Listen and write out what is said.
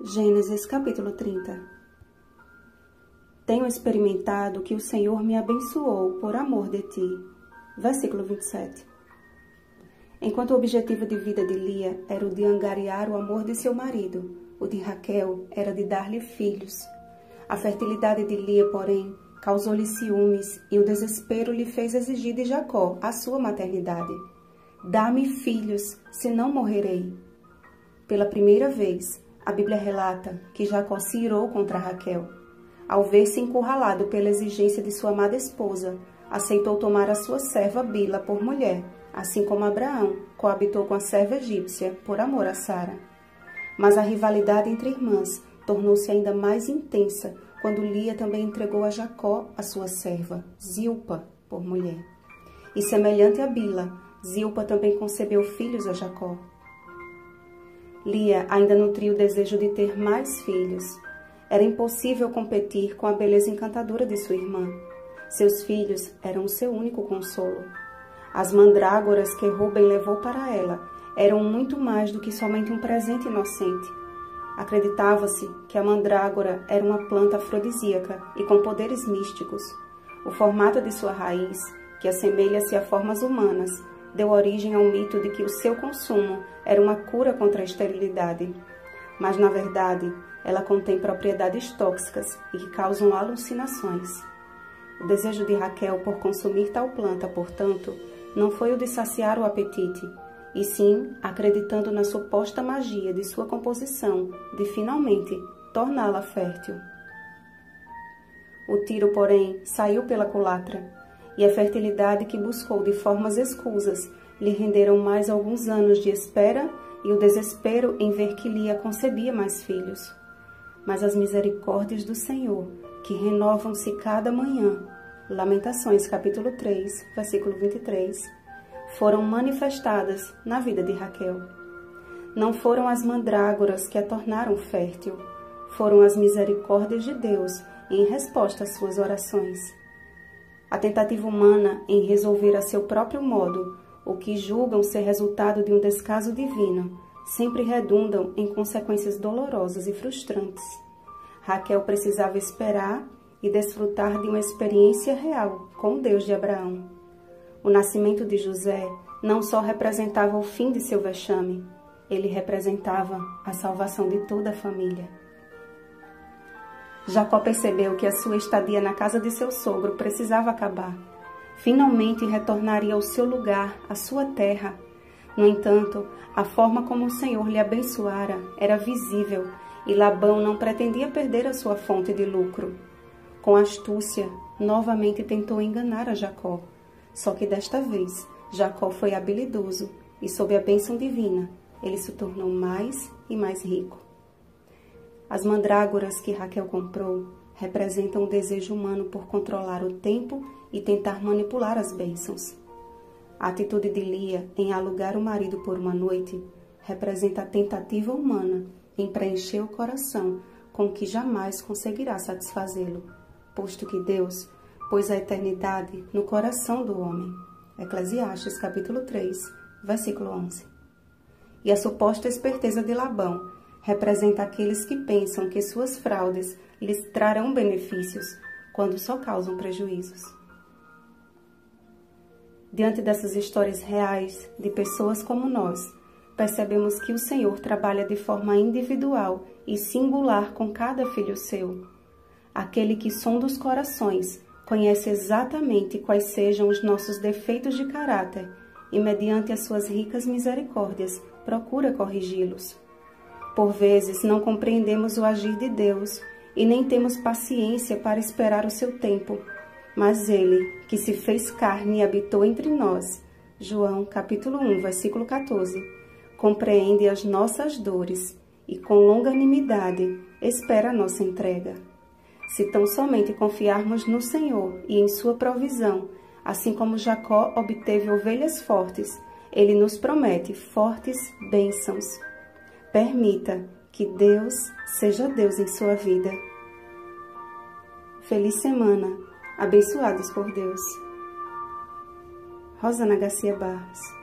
Gênesis capítulo 30 Tenho experimentado que o Senhor me abençoou por amor de ti. Versículo 27 Enquanto o objetivo de vida de Lia era o de angariar o amor de seu marido, o de Raquel era de dar-lhe filhos. A fertilidade de Lia, porém, causou-lhe ciúmes e o desespero lhe fez exigir de Jacó a sua maternidade. Dá-me filhos, senão morrerei. Pela primeira vez, a Bíblia relata que Jacó se irou contra Raquel. Ao ver-se encurralado pela exigência de sua amada esposa, aceitou tomar a sua serva Bila por mulher, assim como Abraão coabitou com a serva egípcia por amor a Sara. Mas a rivalidade entre irmãs tornou-se ainda mais intensa quando Lia também entregou a Jacó a sua serva, Zilpa, por mulher. E semelhante a Bila, Zilpa também concebeu filhos a Jacó. Lia ainda nutria o desejo de ter mais filhos. Era impossível competir com a beleza encantadora de sua irmã. Seus filhos eram o seu único consolo. As mandrágoras que Rubem levou para ela eram muito mais do que somente um presente inocente. Acreditava-se que a mandrágora era uma planta afrodisíaca e com poderes místicos. O formato de sua raiz, que assemelha-se a formas humanas, deu origem ao mito de que o seu consumo era uma cura contra a esterilidade. Mas, na verdade, ela contém propriedades tóxicas e que causam alucinações. O desejo de Raquel por consumir tal planta, portanto, não foi o de saciar o apetite, e sim acreditando na suposta magia de sua composição de finalmente torná-la fértil. O tiro, porém, saiu pela culatra e a fertilidade que buscou de formas escusas lhe renderam mais alguns anos de espera e o desespero em ver que Lia concebia mais filhos. Mas as misericórdias do Senhor, que renovam-se cada manhã, Lamentações capítulo 3, versículo 23, foram manifestadas na vida de Raquel. Não foram as mandrágoras que a tornaram fértil, foram as misericórdias de Deus em resposta às suas orações. A tentativa humana em resolver a seu próprio modo o que julgam ser resultado de um descaso divino sempre redundam em consequências dolorosas e frustrantes. Raquel precisava esperar e desfrutar de uma experiência real com o Deus de Abraão. O nascimento de José não só representava o fim de seu vexame, ele representava a salvação de toda a família. Jacó percebeu que a sua estadia na casa de seu sogro precisava acabar. Finalmente retornaria ao seu lugar, à sua terra. No entanto, a forma como o Senhor lhe abençoara era visível e Labão não pretendia perder a sua fonte de lucro. Com astúcia, novamente tentou enganar a Jacó. Só que desta vez, Jacó foi habilidoso e, sob a bênção divina, ele se tornou mais e mais rico. As mandrágoras que Raquel comprou representam o desejo humano por controlar o tempo e tentar manipular as bênçãos. A atitude de Lia em alugar o marido por uma noite representa a tentativa humana em preencher o coração com que jamais conseguirá satisfazê-lo, posto que Deus pôs a eternidade no coração do homem. Eclesiastes capítulo 3, versículo 11. E a suposta esperteza de Labão representa aqueles que pensam que suas fraudes lhes trarão benefícios quando só causam prejuízos. Diante dessas histórias reais de pessoas como nós, percebemos que o Senhor trabalha de forma individual e singular com cada filho seu. Aquele que sonda os corações conhece exatamente quais sejam os nossos defeitos de caráter e, mediante as suas ricas misericórdias, procura corrigi-los. Por vezes não compreendemos o agir de Deus e nem temos paciência para esperar o seu tempo. Mas ele, que se fez carne e habitou entre nós, João capítulo 1, versículo 14, compreende as nossas dores e com longanimidade espera a nossa entrega. Se tão somente confiarmos no Senhor e em sua provisão, assim como Jacó obteve ovelhas fortes, ele nos promete fortes bênçãos Permita que Deus seja Deus em sua vida. Feliz semana, abençoados por Deus. Rosana Garcia Barros